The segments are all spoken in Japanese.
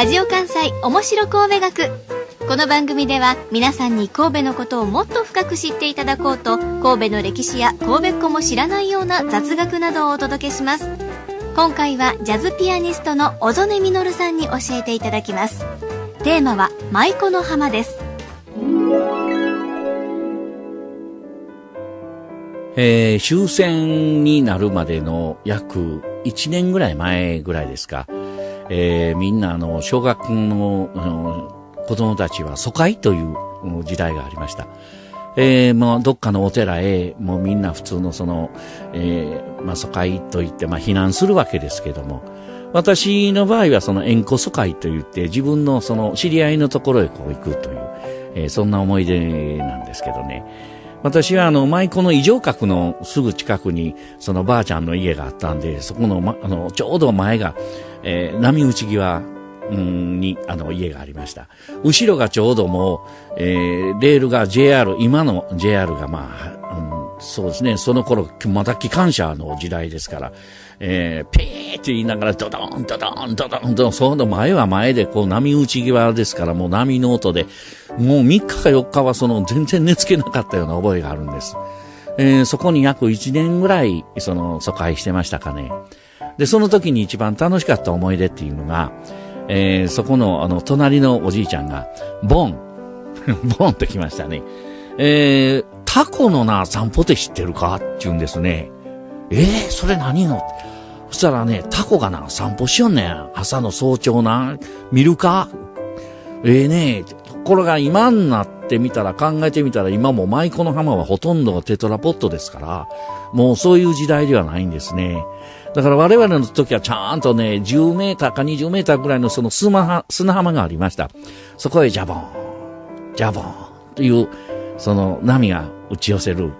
ラジオ関西面白神戸学。この番組では皆さんに神戸のことをもっと深く知っていただこうと神戸の歴史や神戸っ子も知らないような雑学などをお届けします。今回はジャズピアニストの小曽根実さんに教えていただきます。テーマは舞妓の浜です。えー終戦になるまでの約1年ぐらい前ぐらいですか、えーみんなあの、小学校のの子供たちは疎開という時代がありました。えーもうどっかのお寺へ、もうみんな普通のその、えーまあ疎開といって、まあ避難するわけですけども、私の場合はその縁故疎開といって自分のその知り合いのところへこう行くという、えーそんな思い出なんですけどね。私はあの、舞妓の異常閣のすぐ近くに、そのばあちゃんの家があったんで、そこの、ま、あの、ちょうど前が、えー波打ち際、に、あの、家がありました。後ろがちょうどもう、えーレールが JR、今の JR がまあ、うん、そうですね、その頃、また機関車の時代ですから、えー、ピーって言いながら、ドドン、ドドン、ドドン、ドドン、その前は前で、こう、波打ち際ですから、もう波の音で、もう3日か4日はその、全然寝つけなかったような覚えがあるんです。えーそこに約1年ぐらい、その、疎開してましたかね。で、その時に一番楽しかった思い出っていうのが、えーそこの、あの、隣のおじいちゃんが、ボン、ボンと来ましたね。えータコのな、散歩って知ってるかって言うんですね。えー、それ何の？そしたらね、タコがな、散歩しよんねん。朝の早朝な、見るか？ええねところが今になってみたら、考えてみたら、今も舞妓の浜はほとんどテトラポットですから、もうそういう時代ではないんですね。だから我々の時はちゃんとね、10メーターか20メーターぐらいのその砂浜砂浜がありました。そこへジャボン、ジャボンという、その波が打ち寄せる。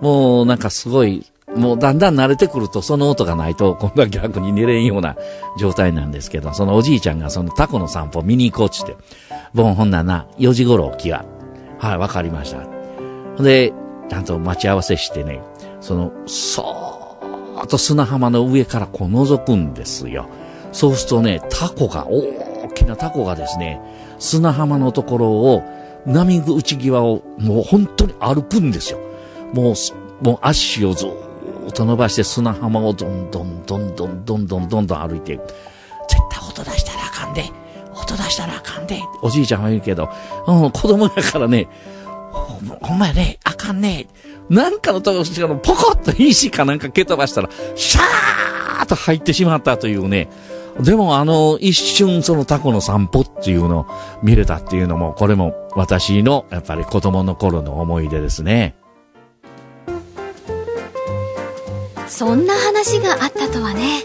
もうなんかすごい、もうだんだん慣れてくるとその音がないと今度は逆に寝れんような状態なんですけど、そのおじいちゃんがそのタコの散歩見に行こうっつって、ボンほんなな、4時頃起きは。はい、わかりました。で、ちゃんと待ち合わせしてね、その、そーっと砂浜の上からこう覗くんですよ。そうするとね、タコが、大きなタコがですね、砂浜のところを、波打ち際をもう本当に歩くんですよ。もう、もう足をずーっと伸ばして砂浜をどんどんどんどんどんどんどんどん歩いて、絶対音出したらあかんで、音出したらあかんで、おじいちゃんは言うけど、うん、子供やからね、ほほんまやね、あかんね。なんかのところのポコッと石かなんか蹴飛ばしたら、シャーッと入ってしまったというね。でもあの、一瞬そのタコの散歩っていうのを見れたっていうのも、これも私のやっぱり子供の頃の思い出ですね。そんな話があったとはね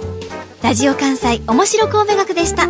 ラジオ関西面白神戸学でした